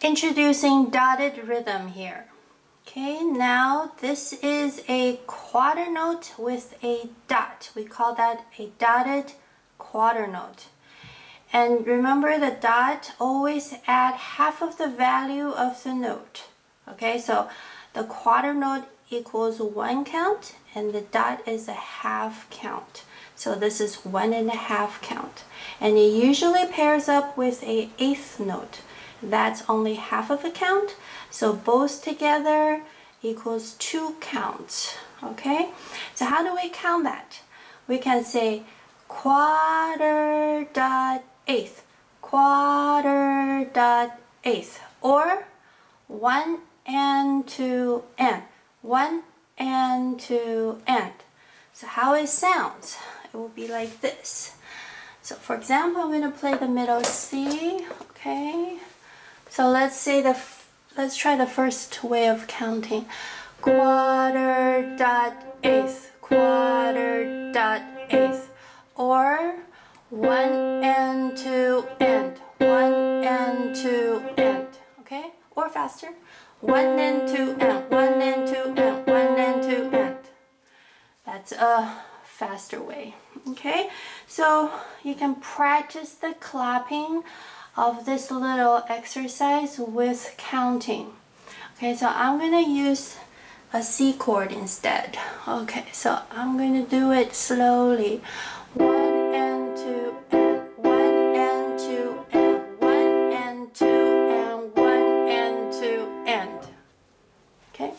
Introducing dotted rhythm here. Okay, now this is a quarter note with a dot. We call that a dotted quarter note. And remember the dot always add half of the value of the note. Okay, so the quarter note equals one count and the dot is a half count. So this is one and a half count. And it usually pairs up with a eighth note. That's only half of a count. So both together equals two counts. Okay, so how do we count that? We can say quarter dot eighth, quarter dot eighth, or one and two and, one and two and. So how it sounds, it will be like this. So for example, I'm going to play the middle C, okay? So let's say the, let's try the first way of counting. Quarter dot eighth, quarter dot eighth, or one and two and, one and two and, okay? Or faster. One and two and, one and two and, one and two and. That's a faster way, okay? So you can practice the clapping of this little exercise with counting. Okay, so I'm gonna use a C chord instead. Okay, so I'm gonna do it slowly. One and two and one and two and one and two and one and two and. Okay,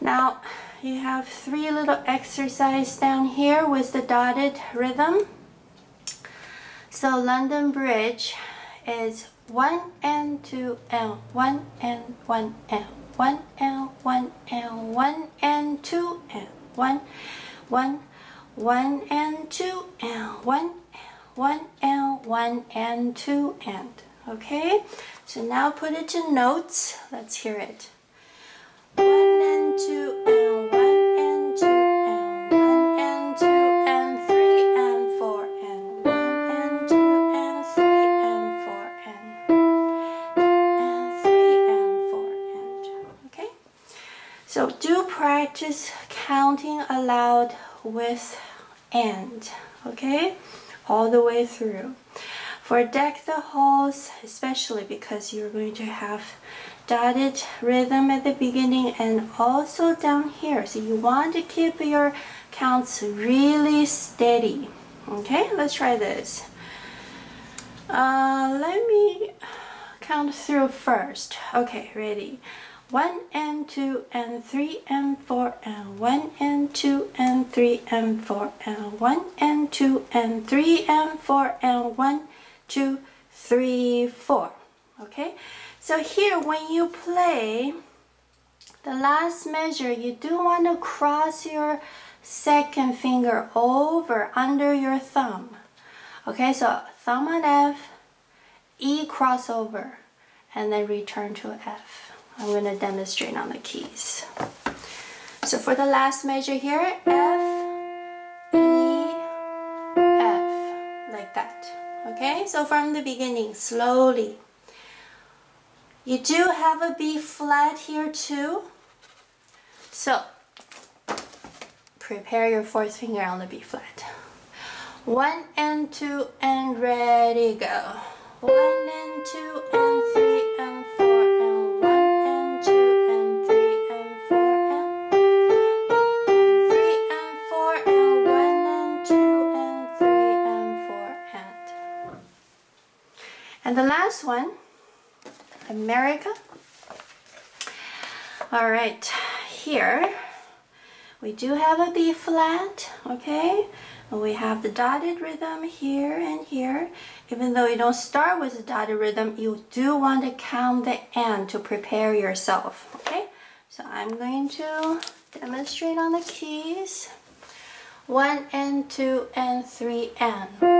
now you have three little exercise down here with the dotted rhythm. So London Bridge is one and two and one and one and one and one and one and two and one one one and two and one one and one and two and okay? So now put it to notes. Let's hear it. One so do practice counting aloud with and okay all the way through for deck the halls especially because you're going to have dotted rhythm at the beginning and also down here. So you want to keep your counts really steady. Okay, let's try this. Uh, let me count through first. Okay, ready. One and two and three and four and one and two and three and four and one and two and three and four and one, two, three, four. Okay, so here when you play the last measure, you do want to cross your second finger over under your thumb. Okay, so thumb on F, E crossover, and then return to F. I'm going to demonstrate on the keys. So for the last measure here, F, E, F, like that. Okay, so from the beginning, slowly. You do have a B flat here too. So prepare your fourth finger on the B flat. One and two and ready go. One and two and and the last one America. All right, here we do have a B flat, okay? We have the dotted rhythm here and here. Even though you don't start with the dotted rhythm, you do want to count the and to prepare yourself, okay? So I'm going to demonstrate on the keys. One and two and three and.